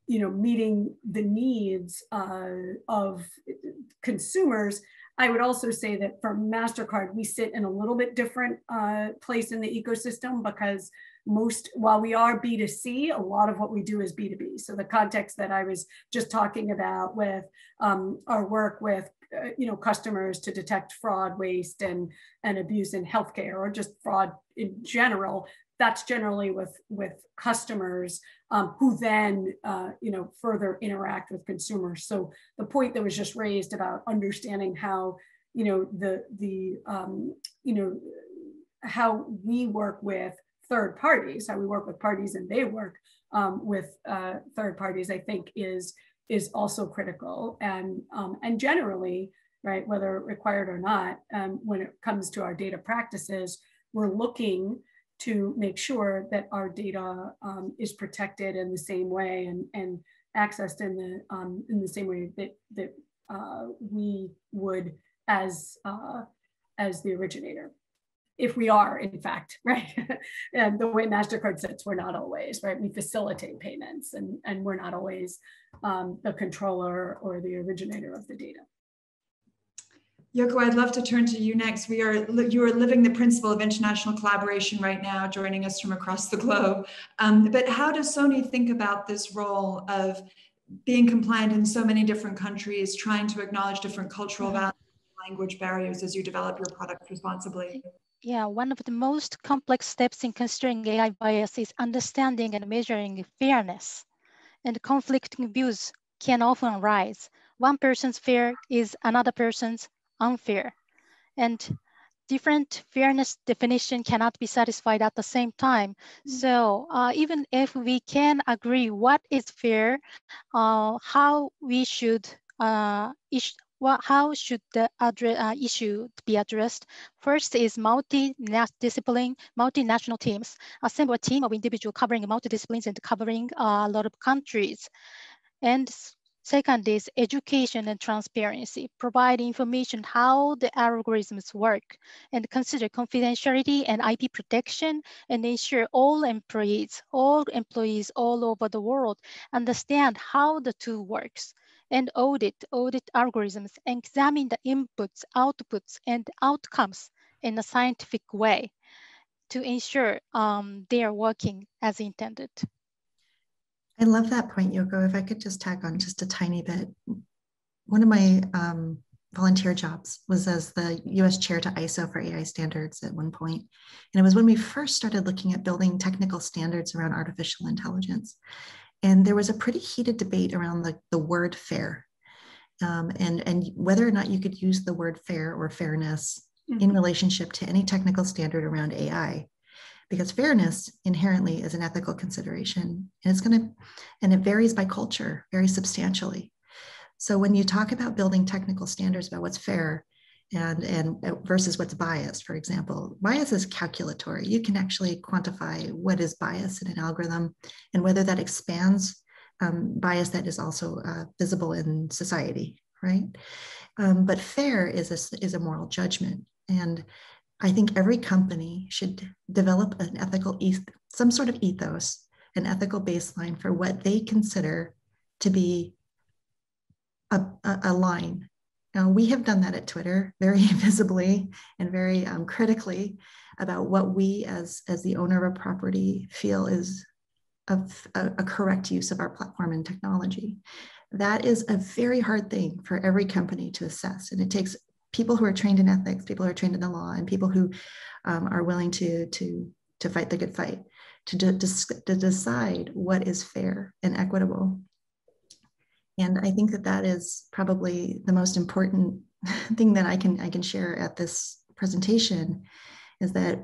you know, meeting the needs uh, of consumers, I would also say that for MasterCard, we sit in a little bit different uh, place in the ecosystem because most, while we are B2C, a lot of what we do is B2B. So the context that I was just talking about with um, our work with uh, you know customers to detect fraud waste and and abuse in healthcare or just fraud in general that's generally with with customers um, who then uh, you know further interact with consumers. So the point that was just raised about understanding how you know the the um, you know how we work with third parties how we work with parties and they work um, with uh, third parties i think is is also critical. And um, and generally right whether required or not um, when it comes to our data practices we're looking to make sure that our data um, is protected in the same way and, and accessed in the, um, in the same way that, that uh, we would as, uh, as the originator. If we are, in fact, (laughs) right? and the way MasterCard sits, we're not always, right? We facilitate payments and, and we're not always um, the controller or the originator of the data. Yoko, I'd love to turn to you next. We are you are living the principle of international collaboration right now, joining us from across the globe. Um, but how does Sony think about this role of being compliant in so many different countries, trying to acknowledge different cultural mm-hmm. values, language barriers as you develop your product responsibly? Yeah, one of the most complex steps in considering AI bias is understanding and measuring fairness. And conflicting views can often arise. One person's fear is another person's unfair. And different fairness definition cannot be satisfied at the same time. Mm. So uh, even if we can agree what is fair, uh, how we should uh, well, how should the address, uh, issue be addressed? First is multi-discipline, multinational teams. Assemble a team of individuals covering multi-disciplines and covering uh, a lot of countries. And Second is education and transparency. Provide information how the algorithms work and consider confidentiality and IP protection and ensure all employees, all employees all over the world understand how the tool works and audit, audit algorithms, and examine the inputs, outputs, and outcomes in a scientific way to ensure um, they are working as intended. I love that point, Yoko. If I could just tag on just a tiny bit. One of my um, volunteer jobs was as the US chair to ISO for AI standards at one point. And it was when we first started looking at building technical standards around artificial intelligence. And there was a pretty heated debate around the, the word fair um, and, and whether or not you could use the word fair or fairness mm-hmm. in relationship to any technical standard around AI because fairness inherently is an ethical consideration and it's going to and it varies by culture very substantially. So when you talk about building technical standards about what's fair and and uh, versus what's biased for example bias is calculatory. You can actually quantify what is bias in an algorithm and whether that expands um, bias that is also uh, visible in society right? Um, but fair is a, is a moral judgment. And i think every company should develop an ethical eth- some sort of ethos an ethical baseline for what they consider to be a, a, a line now, we have done that at Twitter very (laughs) visibly and very um, critically about what we as, as the owner of a property feel is a, a correct use of our platform and technology. That is a very hard thing for every company to assess. And it takes people who are trained in ethics, people who are trained in the law, and people who um, are willing to, to, to fight the good fight, to, de- to decide what is fair and equitable and I think that that is probably the most important (laughs) thing that I can I can share at this presentation is that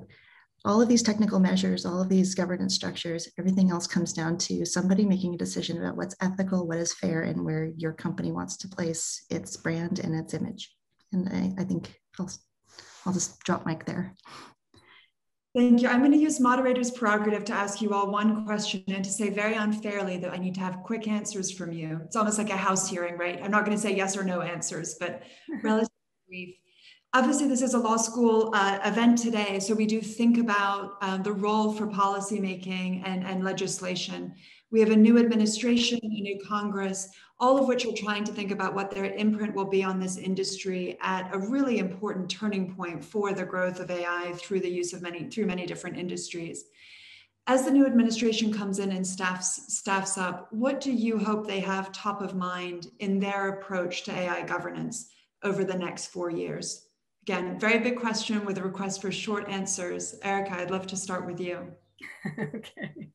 all of these technical measures, all of these governance structures, everything else comes down to somebody making a decision about what's ethical, what is fair, and where your company wants to place its brand and its image. And I, I think I'll, I'll just drop mic there. Thank you. I'm going to use moderator's prerogative to ask you all one question and to say very unfairly that I need to have quick answers from you. It's almost like a house hearing, right? I'm not going to say yes or no answers, but relatively brief. Obviously, this is a law school uh, event today, so we do think about um, the role for policymaking and, and legislation. We have a new administration, a new Congress, all of which are trying to think about what their imprint will be on this industry at a really important turning point for the growth of AI through the use of many through many different industries. As the new administration comes in and staffs staffs up, what do you hope they have top of mind in their approach to AI governance over the next four years? Again, very big question with a request for short answers. Erika, I'd love to start with you. (laughs) okay.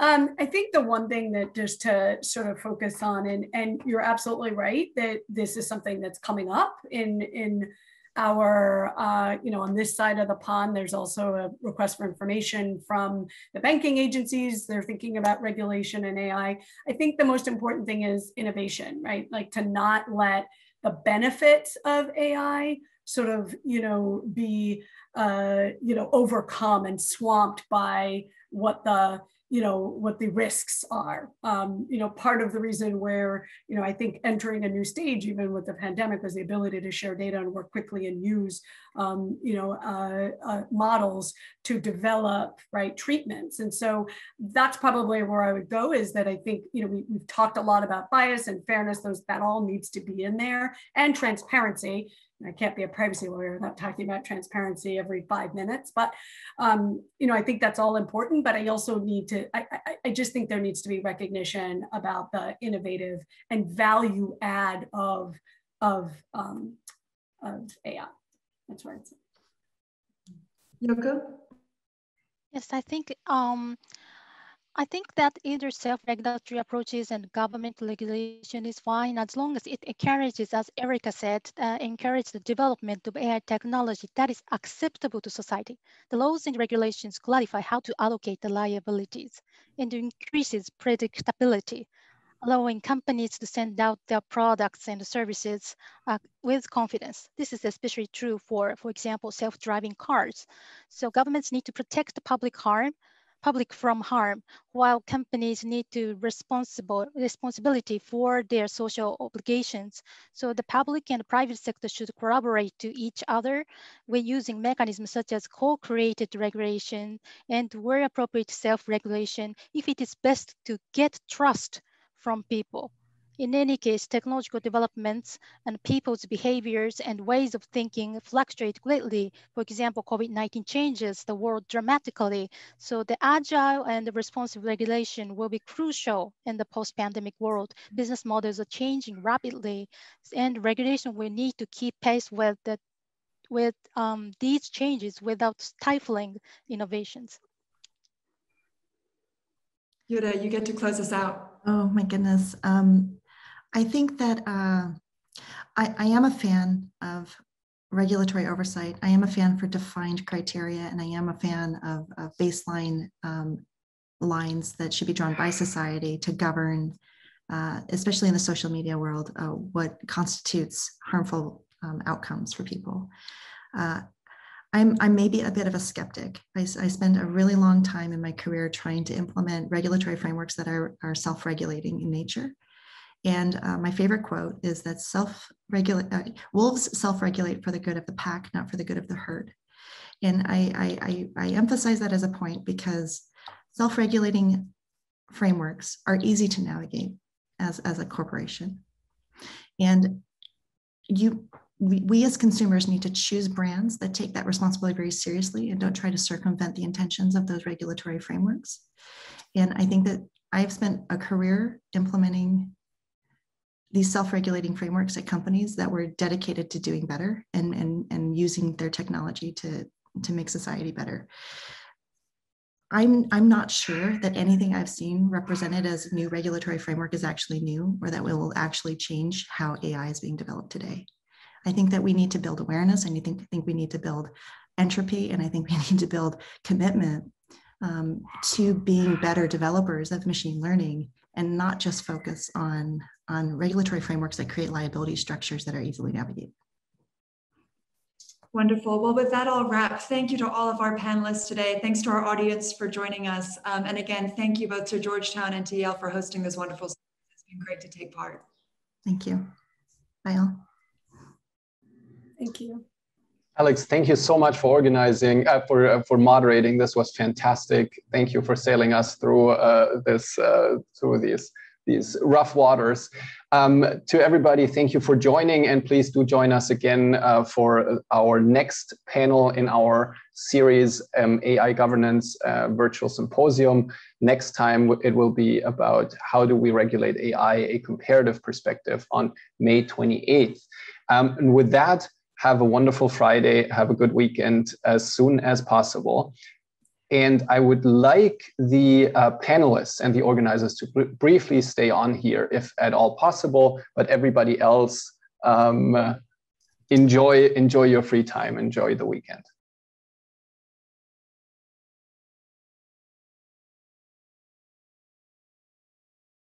Um, I think the one thing that just to sort of focus on, and and you're absolutely right that this is something that's coming up in in our uh, you know on this side of the pond. There's also a request for information from the banking agencies. They're thinking about regulation and AI. I think the most important thing is innovation, right? Like to not let the benefits of AI sort of you know be uh, you know overcome and swamped by what the you know what the risks are. Um, you know part of the reason where you know i think entering a new stage even with the pandemic was the ability to share data and work quickly and use um, you know uh, uh, models to develop right treatments. And so that's probably where i would go is that i think you know we, we've talked a lot about bias and fairness. Those that all needs to be in there and transparency I can't be a privacy lawyer without talking about transparency every five minutes. But um, you know, I think that's all important. But I also need to. I, I, I, just think there needs to be recognition about the innovative and value add of of um, of AI. That's where it's. Yoko. Yes, I think um, I think that either self-regulatory approaches and government regulation is fine as long as it encourages, as Erika said, uh, encourage the development of AI technology that is acceptable to society. The laws and regulations clarify how to allocate the liabilities and increases predictability, allowing companies to send out their products and services uh, with confidence. This is especially true for, for example, self-driving cars. So governments need to protect the public harm public from harm, while companies need to responsible responsibility for their social obligations. So the public and private sector should collaborate to each other when using mechanisms such as co-created regulation and where appropriate self-regulation if it is best to get trust from people. In any case, technological developments and people's behaviors and ways of thinking fluctuate greatly. For example, COVID-19 changes the world dramatically. So the agile and the responsive regulation will be crucial in the post-pandemic world. Business models are changing rapidly and regulation will need to keep pace with, the, with um, these changes without stifling innovations. Jutta, you get to close us out. Oh my goodness. Um, I think that uh, I, I am a fan of regulatory oversight. I am a fan for defined criteria, and I am a fan of, of baseline um, lines that should be drawn by society to govern, uh, especially in the social media world, uh, what constitutes harmful um, outcomes for people. Uh, I'm, I'm maybe a bit of a skeptic. I, I, spend a really long time in my career trying to implement regulatory frameworks that are, are self-regulating in nature. And uh, my favorite quote is that self-regulate uh, wolves self-regulate for the good of the pack, not for the good of the herd. And I, I, I, I emphasize that as a point because self-regulating frameworks are easy to navigate as, as a corporation. And you we, we as consumers need to choose brands that take that responsibility very seriously and don't try to circumvent the intentions of those regulatory frameworks. And I think that I've spent a career implementing these self-regulating frameworks at companies that were dedicated to doing better and, and, and using their technology to, to make society better. I'm, I'm not sure that anything I've seen represented as a new regulatory framework is actually new or that will actually change how AI is being developed today. I think that we need to build awareness and I think, think we need to build entropy and I think we (laughs) need to build commitment um, to being better developers of machine learning and not just focus on, on regulatory frameworks that create liability structures that are easily navigated. Wonderful. Well, with that, I'll wrap. Thank you to all of our panelists today. Thanks to our audience for joining us. Um, and again, thank you both to Georgetown and to Yale for hosting this wonderful. It's been great to take part. Thank you. Bye all. Thank you. Alex, thank you so much for organizing, uh, for uh, for moderating. This was fantastic. Thank you for sailing us through uh, this uh, through these these rough waters. Um, to everybody, thank you for joining, and please do join us again uh, for our next panel in our series um, AI Governance uh, Virtual Symposium. Next time, it will be about how do we regulate AI, a comparative perspective on May 28th. Um, and with that, have a wonderful Friday, have a good weekend as soon as possible. And I would like the uh, panelists and the organizers to br briefly stay on here if at all possible, but everybody else um, enjoy, enjoy your free time, enjoy the weekend.